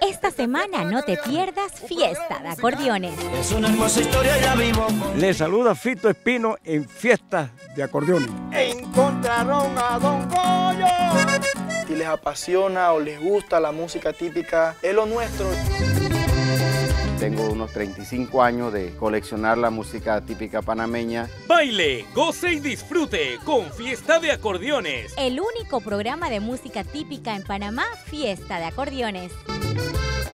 Esta semana no te pierdas Fiesta de Acordeones. Es una hermosa historia y la vivo. Le saluda Fito Espino en Fiesta de Acordeones. Encontraron a Don Goyo. Si les apasiona o les gusta la música típica, es lo nuestro. Tengo unos 35 años de coleccionar la música típica panameña. Baile, goce y disfrute con Fiesta de Acordeones. El único programa de música típica en Panamá, Fiesta de Acordeones.